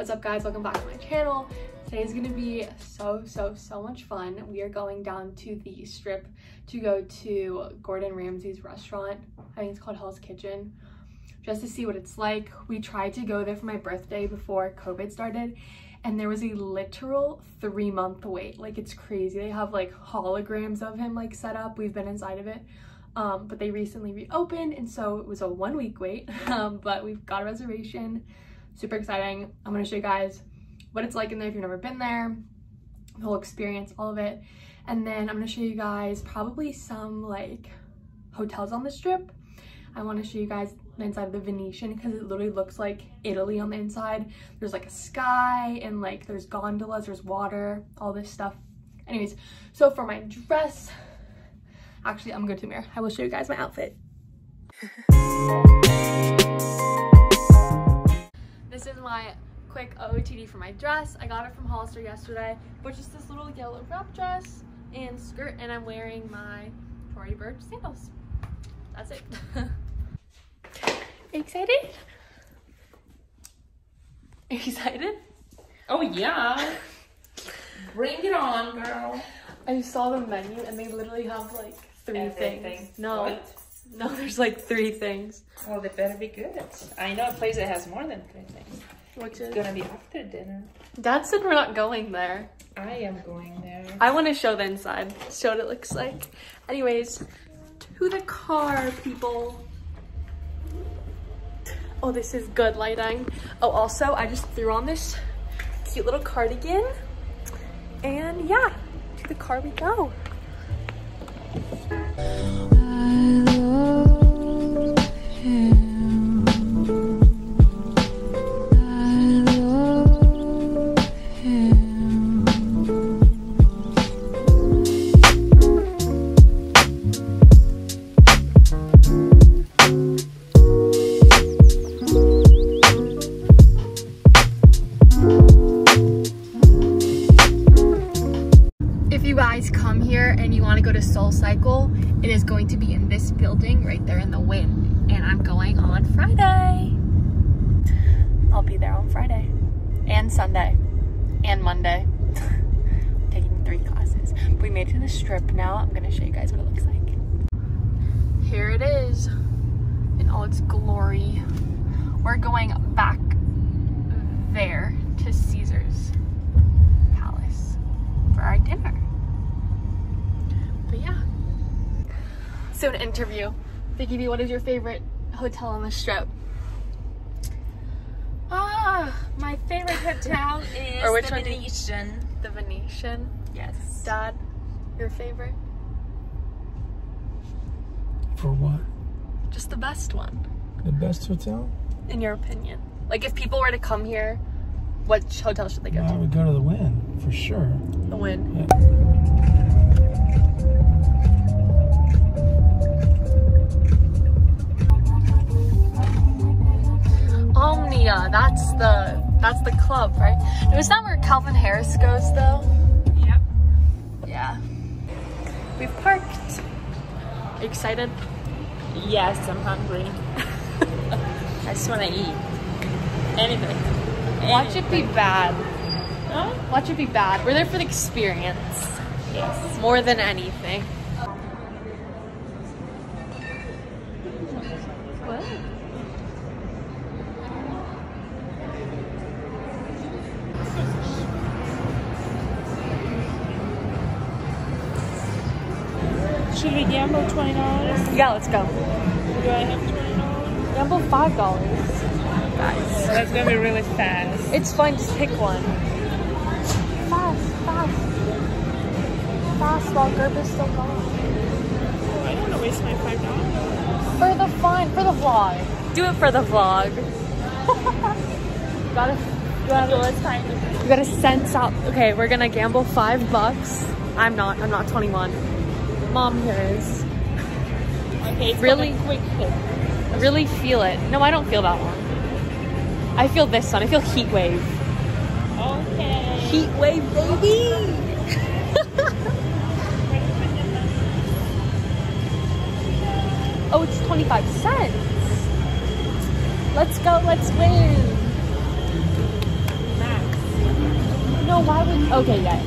What's up guys, welcome back to my channel. Today is gonna be so, so, so much fun. We are going down to the strip to go to Gordon Ramsay's restaurant. I think it's called Hell's Kitchen, just to see what it's like. We tried to go there for my birthday before COVID started and there was a literal three month wait. Like it's crazy. They have like holograms of him like set up. We've been inside of it. Um, but they recently reopened and so it was a one week wait. Um, but we've got a reservation. Super exciting. I'm gonna show you guys what it's like in there if you've never been there, the whole experience, all of it. And then I'm gonna show you guys probably some like hotels on the strip. I wanna show you guys the inside of the Venetian because it literally looks like Italy on the inside. There's like a sky and like there's gondolas, there's water, all this stuff. Anyways, so for my dress, actually I'm good to mirror. I will show you guys my outfit. this is my quick OOTD for my dress. I got it from Hollister yesterday, but just this little yellow wrap dress and skirt and I'm wearing my Tory Burch sandals. That's it. Excited? Excited? Oh yeah. Bring it on, girl. I saw the menu and they literally have like three Everything. things. No, What? no, there's like three things. Well, they better be good. I know a place that has more than three things. Which It's is? gonna be after dinner. Dad said we're not going there. I am going there. I want to show the inside, show what it looks like. Anyways, to the car, people. Oh, this is good lighting. Oh, also, I just threw on this cute little cardigan. And yeah, to the car we go. Soul Cycle, it is going to be in this building right there in the wind. And I'm going on Friday. I'll be there on Friday and Sunday and Monday. Taking three classes. We made it to the strip now. I'm to show you guys what it looks like. Here it is in all its glory. We're going So an interview. Vicky B, what is your favorite hotel on the strip? Ah, my favorite hotel is Or which the one do you- Venetian. The Venetian. Yes. Dad, your favorite? For what? Just the best one, The best hotel? in your opinion. Like if people were to come here, which hotel should they go I to? would go to the Wynn for sure. The Wynn. Omnia, uh, that's the that's the club, right? Is that where Calvin Harris goes though? Yep. Yeah. We've parked. Excited? Yes, I'm hungry. I just wanna eat. Anything. Watch it be bad. Huh? Watch it be bad. We're there for the experience Yes. more than anything. Yeah, let's go. Do I have twenty dollars? Gamble five dollars. Guys. That's gonna be really fast. It's fine, just pick one. Fast, fast. Fast while Gerb is still going. I don't wanna waste my five dollars. For the fun, for the vlog. Do it for the vlog. gotta, you gotta, you gotta sense out. Okay, we're gonna gamble five bucks. I'm not, I'm not 21. Mom here is. Okay, Really? really quick hit. Really feel it. No, I don't feel that one. I feel this one. I feel heat wave. Okay. Heat wave, baby! oh, it's 25 cents. Let's go, let's win. Max. No, why would? Okay, yeah.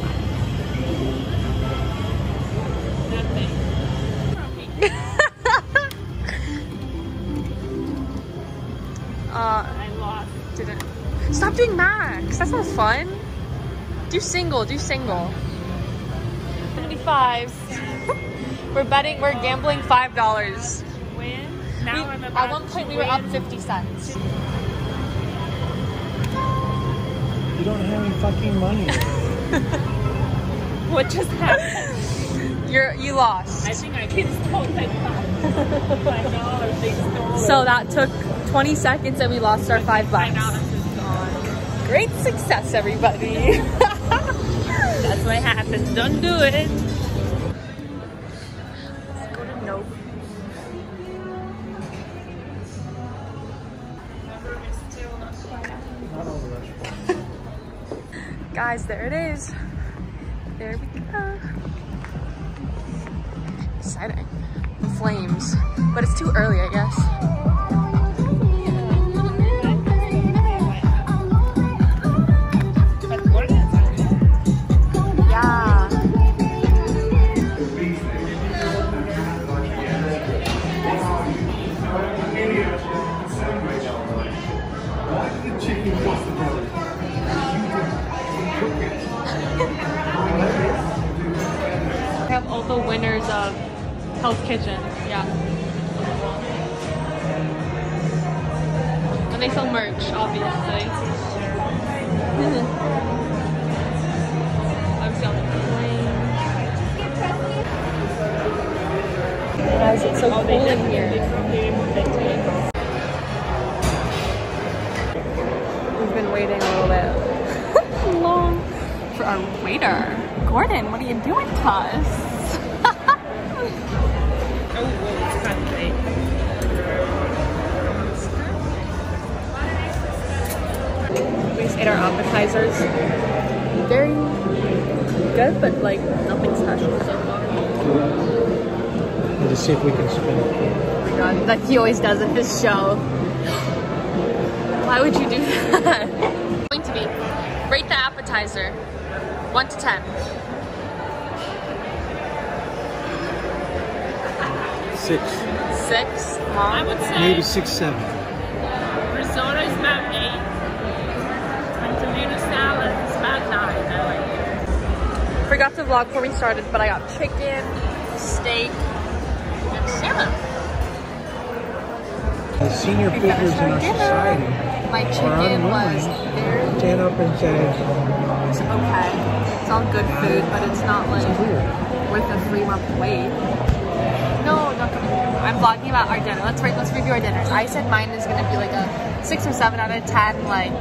Uh, I lost. didn't. Stop doing max. That's not fun. Do single. Do single. 75. we're betting. We're gambling five dollars. When? Now I'm about At one point, to we were up 50 cents. You don't have any fucking money. What just happened? You're you lost. I think I kids stole my five dollars. They stole So that took 20 seconds, and we lost our five bucks. dollars is gone. Great success, everybody. That's what happens. Don't do it. Let's go to Nope. Guys, there it is. There we go. Exciting. The flames. But it's too early, I guess. The winners of Hell's Kitchen. Yeah. And they sell merch, obviously. the plane. Guys, it's so cool in here. We've been waiting a little bit long for our waiter. Gordon, what are you doing to us? Ate our appetizers. Very good, but like nothing special so far. Let's see if we can spin it. Oh my god, that he always does at this show. Why would you do that? Going to be rate the appetizer, one to ten. Six, Six. I would say maybe six, seven. risotto is about eight. And tomato salad is about nine. I like it. Forgot to vlog before we started, but I got chicken, steak, and salmon. The senior We figures in our our dinner. society My are chicken was unwilling very stand up and say, it's okay. It's all good food, but it's not like it's weird. worth a three month wait. I'm vlogging about our dinner. Let's rate, let's review our dinners. I said mine is gonna be like a six or seven out of ten, like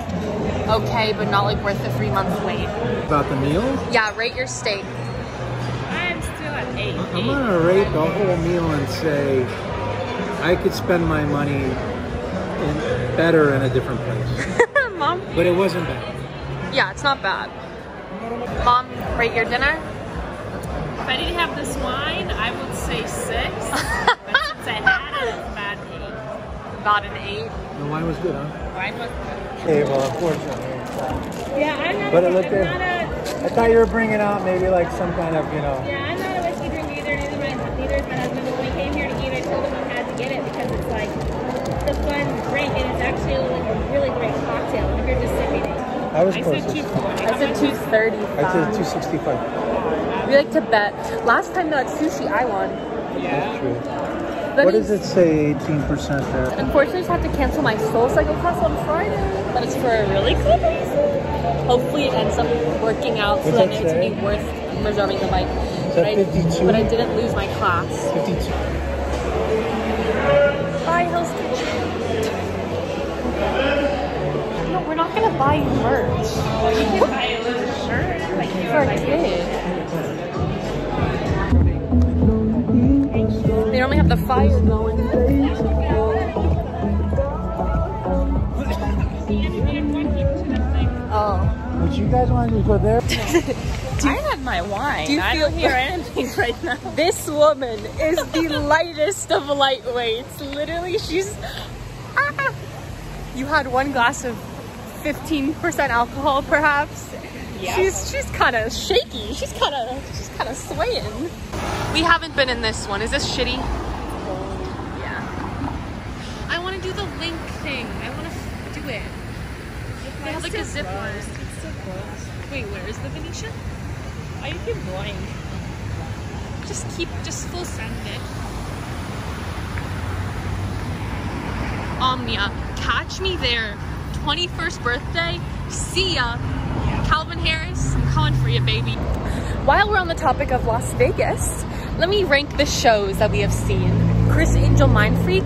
okay, but not like worth the three month wait. About the meal, Yeah, rate your steak. I'm still at eight. I'm gonna rate the whole meal and say I could spend my money in, better in a different place. Mom? But it wasn't bad. Yeah, it's not bad. Mom, rate your dinner. If I didn't have this wine, I would say six. but since I had it, about eight. About an eight. The wine was good, huh? Wine was Okay, well, unfortunately. Yeah, I'm not. But a, it looked I'm good. a. I thought you were bringing out maybe like some kind of, you know. Yeah, I'm not a whiskey drinker either. Neither, my, neither is my husband. But when we came here to eat, I told him we had to get it because it's like it's a fun drink and it's actually like a really great cocktail. If you're just sipping it, I was I close. said two forty. I said two thirty I said 265. We like to bet. Last time though at sushi I won. That's true. But What it's- does it say 18% there? Unfortunately, I just have to cancel my Soul Cycle class on Friday. But it's for a really cool reason. Hopefully, it ends up working out so that that it's say? be worth reserving the bike. Is But that I, 52? but I didn't lose my class. 52. Bye, Hell's Kitchen. No, we're not gonna buy you merch oh, You can buy a little shirt. Like you for a kid. Fire going. Oh. Would you guys want to go there? do, I had my wine. Do you I feel- don't hear anything right now. This woman is the lightest of lightweights. Literally, she's. Ah. You had one glass of 15% alcohol, perhaps. Yeah. She's she's kind of shaky. She's kind of she's kind of swaying. We haven't been in this one. Is this shitty? Yeah. I want to do the link thing. I want to do it. They have like a zip line. Wait, where is the Venetia? Why you keep going? Just keep, just full send it. Omnia, catch me there. 21st birthday. See ya. Calvin Harris, I'm coming for you, baby. While we're on the topic of Las Vegas, let me rank the shows that we have seen. Criss Angel Mind Freak,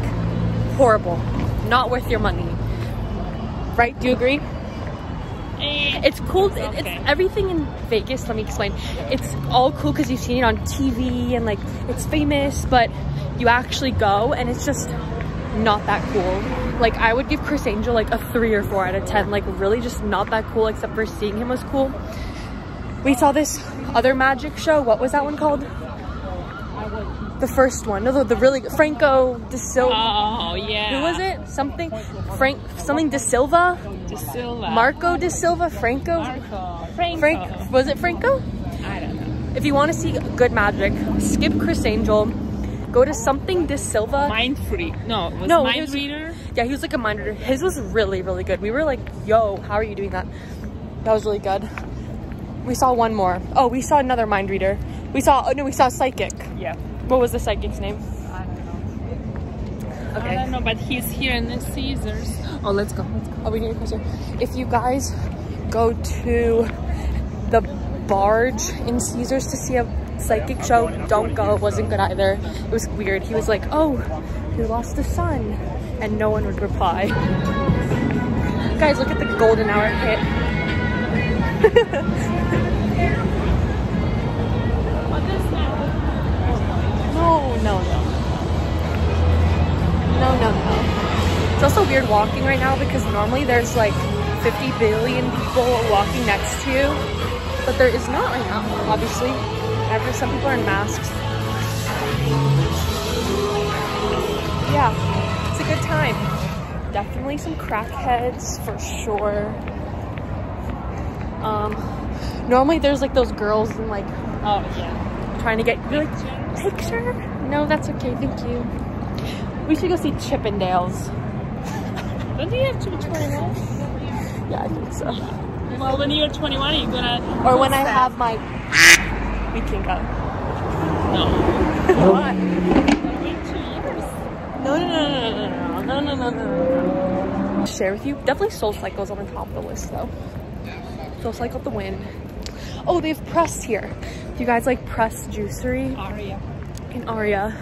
horrible. Not worth your money. Right? Do you agree? It's cool. it- okay. It's everything in Vegas. Let me explain. It's all cool because you've seen it on TV and like it's famous, but you actually go and it's just not that cool. Like I would give Criss Angel like a three or four out of ten. Like really just not that cool. Except for seeing him was cool. We saw this other magic show. What was that one called? The first one. No, the, the really Franco De Silva. Oh yeah. Who was it? Something Frank something De Silva? De Silva. Marco De Silva? Franco? Marco. Franco. Frank was it Franco? I don't know. If you want to see good magic, skip Criss Angel. Go to something De Silva. Mind freak. No, was No, mind was- reader. yeah, he was like a mind reader. His was really, really good. We were like, yo, how are you doing that? That was really good. We saw one more. Oh, we saw another mind reader. We saw, oh no, we saw psychic. Yeah. What was the psychic's name? I don't know. I don't know, but he's here in the Caesars. Oh, let's go. Let's go. Oh, we need a closer. If you guys go to the barge in Caesars to see a psychic show, don't go. It wasn't good either. It was weird. He was like, oh, he lost a son. And no one would reply. guys, look at the golden hour hit. No, no, no. No, no, no. It's also weird walking right now because normally there's like 50 billion people walking next to you, but there is not right now, obviously. Ever some people are in masks. Yeah, it's a good time. Definitely some crackheads for sure. Um, normally there's like those girls and like Oh yeah. trying to get like picture. No, that's okay. Thank you. We should go see Chippendales. Don't you have to be 21? Yeah, I think so. Well, when you're 21, you're gonna. Or when I have my, we can go. No. What? Wait two years. No, no, no, no, no, no, no, no, no, no. Share with you. Definitely Soul Cycle's on the top of the list though. Soul Cycle the Wynn. Oh, they have press here. Do you guys like Pressed Juicery Aria. in Aria?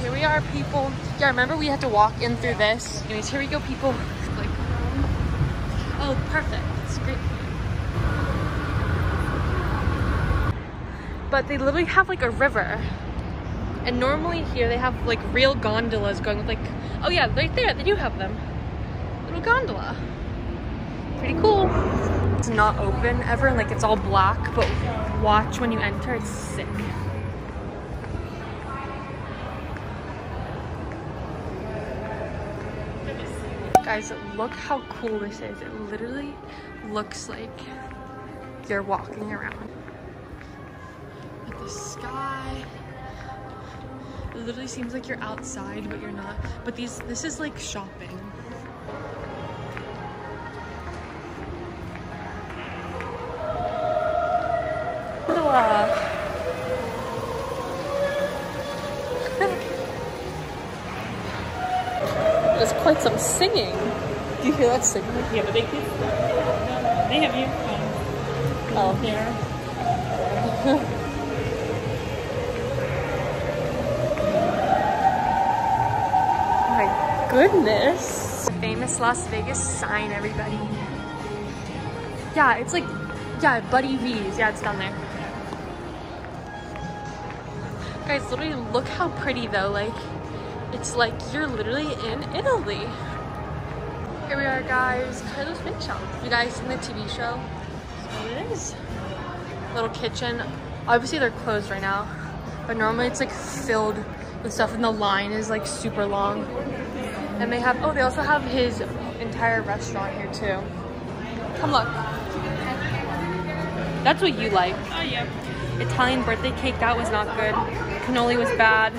Here we are, people. Yeah, remember we had to walk in through this. Anyways, here we go, people. Like, oh, perfect. It's great. But they literally have like a river. And normally here they have like real gondolas going with like, oh yeah, right there, they do have them. Little gondola. Pretty cool. It's not open ever and like it's all black, but watch when you enter, it's sick. Guys, look how cool this is. It literally looks like you're walking around. With the sky. It literally seems like you're outside, but you're not. But these, this is like shopping. Gondola. There's quite some singing. Do you hear that singing? Yeah, but they could. They have earphones. Oh. Here. My goodness. Famous Las Vegas sign, everybody. Yeah, it's like, yeah, Buddy V's. Yeah, it's down there. Guys, literally look how pretty though. Like, it's like you're literally in Italy. Here we are, guys. Carlos Shop. You guys seen the TV show? That's what it is. Little kitchen. Obviously, they're closed right now, but normally it's like filled with stuff, and the line is like super long. And they have, oh, they also have his entire restaurant here too. Come look. That's what you like. Oh yeah. Italian birthday cake, that was not good. Cannoli was bad.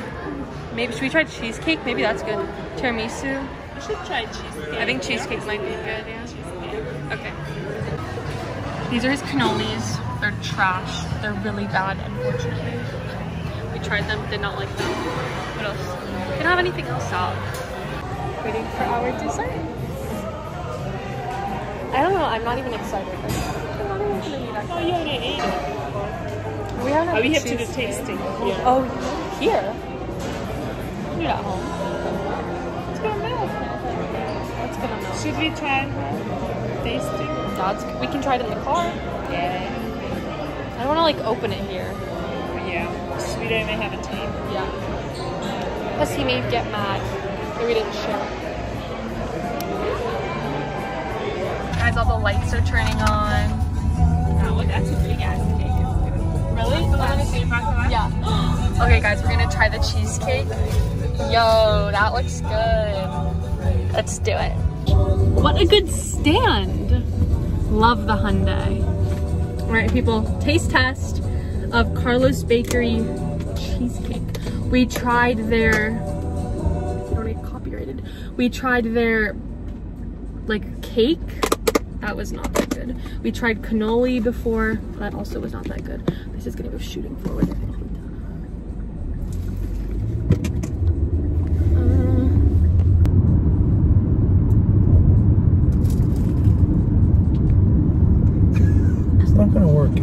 Maybe, should we try cheesecake? Maybe that's good. Tiramisu. We should try cheesecake. I think cheesecake might be good, yeah. Okay. These are his cannolis. They're trash. They're really bad, unfortunately. We tried them, did not like them. What else? Can I have anything else out? Waiting for our dessert. I don't know, I'm not even excited. I'm not even gonna eat Oh, you already ate We haven't Oh, we have to do tasting. Yeah. Oh, here? Do it at home. It's gonna melt. What's gonna melt? Should we try tasting? That's, we can try it in the car. Yeah. I don't want to like open it here. Yeah. We don't even have a tape. Yeah. Plus he may get mad that we didn't share. Guys, all the lights are turning on. Yeah. Okay, guys, we're gonna try the cheesecake. Yo, that looks good. Let's do it. What a good stand. Love the Hyundai. All right, people, taste test of Carlo's Bakery cheesecake. We tried their, don't get copyrighted. We tried their like cake. That was not that good. We tried cannoli before. That also was not that good. This is gonna go shooting forward. I think. It's not gonna work.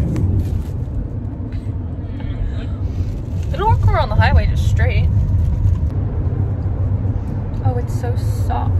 It'll work over on the highway just straight. Oh, it's so soft.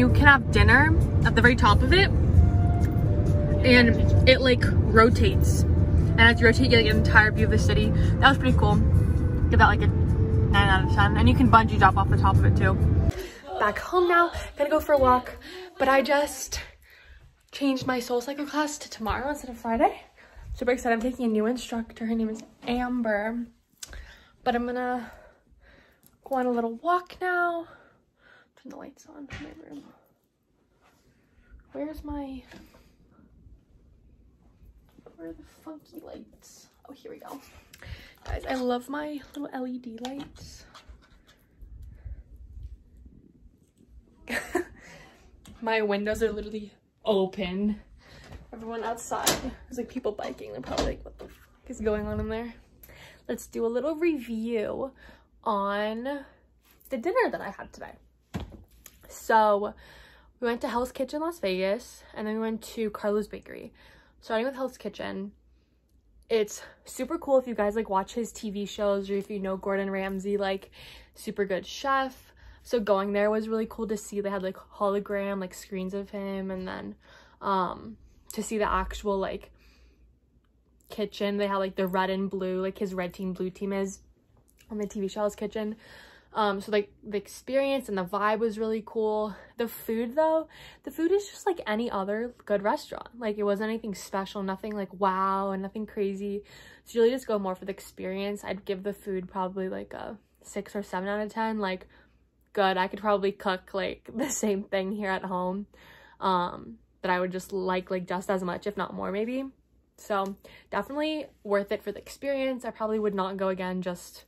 You can have dinner at the very top of it. And it like rotates. And as you rotate, you get like, an entire view of the city. That was pretty cool. Give that like a 9 out of 10. And you can bungee jump off the top of it too. Back home now, gonna go for a walk. But I just changed my soul cycle class to tomorrow instead of Friday. Super excited. I'm taking a new instructor. Her name is Amber. But I'm gonna go on a little walk now. The lights on in my room. Where's my where are the funky lights? Oh, here we go. Guys, I love my little LED lights. my windows are literally open. Everyone outside. There's like people biking. They're probably like, what the fuck is going on in there? Let's do a little review on the dinner that I had today. So we went to Hell's Kitchen Las Vegas and then we went to Carlo's Bakery. Starting with Hell's Kitchen, it's super cool if you guys like watch his TV shows or if you know Gordon Ramsay, like super good chef. So going there was really cool to see. They had like hologram like screens of him and then um to see the actual like kitchen. They had like the red and blue, like his red team, blue team is on the TV show's Kitchen. Um, so like the experience and the vibe was really cool. The food though, the food is just like any other good restaurant. Like it wasn't anything special, nothing like wow and nothing crazy. So really just go more for the experience. I'd give the food probably like a six or seven out of 10. Like good. I could probably cook like the same thing here at home. Um, that I would just like like just as much, if not more maybe. So definitely worth it for the experience. I probably would not go again just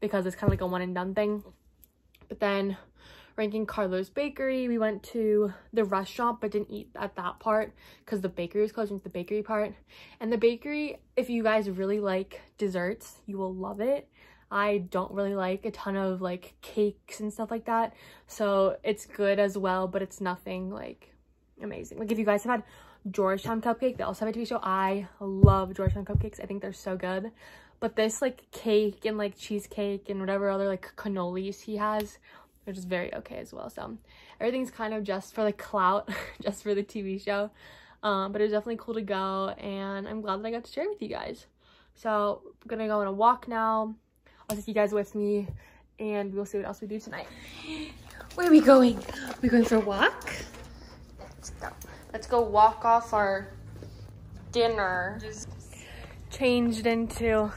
because it's kind of like a one and done thing. But then ranking Carlo's Bakery, we went to the restaurant but didn't eat at that part because the bakery was closed, went to the bakery part. And the bakery, if you guys really like desserts, you will love it. I don't really like a ton of like cakes and stuff like that. So it's good as well, but it's nothing like amazing. Like if you guys have had Georgetown cupcake. They also have a TV show. I love Georgetown cupcakes. I think they're so good. But this like cake and like cheesecake and whatever other like cannolis he has, they're just very okay as well. So everything's kind of just for the clout, just for the TV show. Um, but it was definitely cool to go and I'm glad that I got to share with you guys. So I'm gonna go on a walk now. I'll take you guys with me and we'll see what else we do tonight. Where are we going? Are we going for a walk? Let's go. Let's go walk off our dinner. Just changed into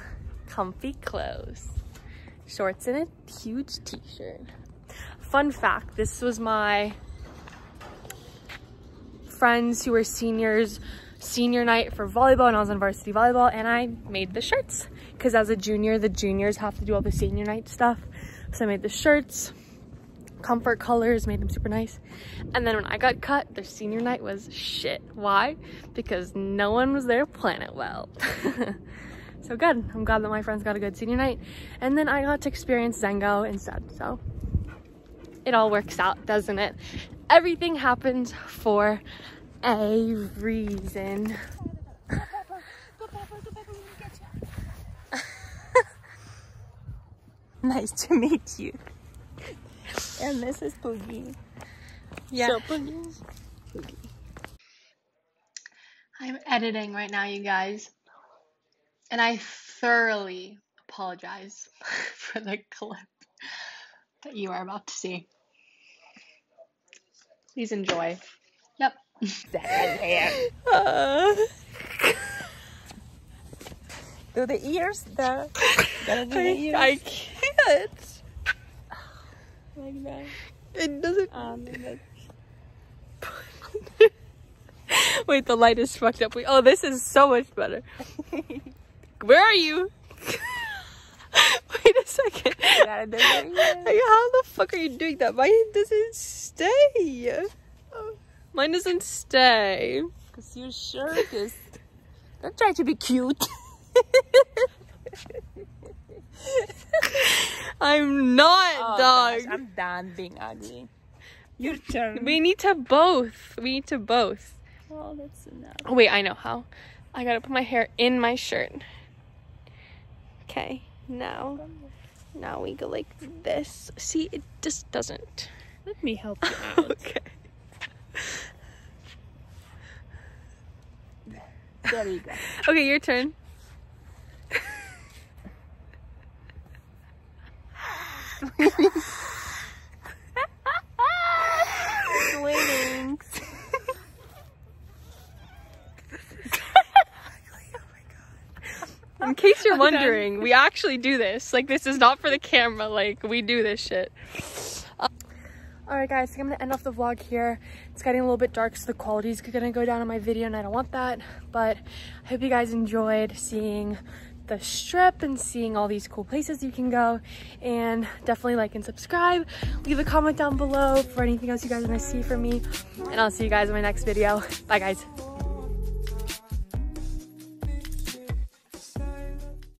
comfy clothes. Shorts and a huge t-shirt. Fun fact, this was my friends who were seniors senior night for volleyball and I was on varsity volleyball and I made the shirts. Because as a junior the juniors have to do all the senior night stuff. So I made the shirts comfort colors made them super nice. And then when I got cut their senior night was shit. Why? Because no one was there planning it well so good I'm glad that my friends got a good senior night and then I got to experience Zengo instead so it all works out doesn't it everything happens for a reason. nice to meet you. And this is Boogie. Yeah. So Boogie. I'm editing right now, you guys. And I thoroughly apologize for the clip that you are about to see. Please enjoy. Yep. Uh, do the ears there. Gotta do the ears. I can't. like that. It doesn't. Um, Wait, the light is fucked up. Wait, oh, this is so much better. Where are you? Wait a second. gotta do the ears. Like, how the fuck are you doing that? Mine doesn't stay. Mine doesn't stay. Cause your shirt is. Don't try to be cute. I'm not, Oh, dog. gosh, I'm done being ugly. Your turn. We need to both. We need to both. Oh, that's enough. Oh, wait, I know how. I gotta put my hair in my shirt. Okay, now, now we go like this. See, it just doesn't. Let me help you out. Okay. there you go. Okay, your turn. Wings. In case you're wondering, we actually do this. Like, this is not for the camera. Like, we do this shit. Uh, Alright guys, I'm gonna end off the vlog here. It's getting a little bit dark, so the quality's gonna go down on my video, and I don't want that. But I hope you guys enjoyed seeing the strip and seeing all these cool places you can go. And definitely like and subscribe. Leave a comment down below for anything else you guys wanna see from me. And I'll see you guys in my next video. Bye guys.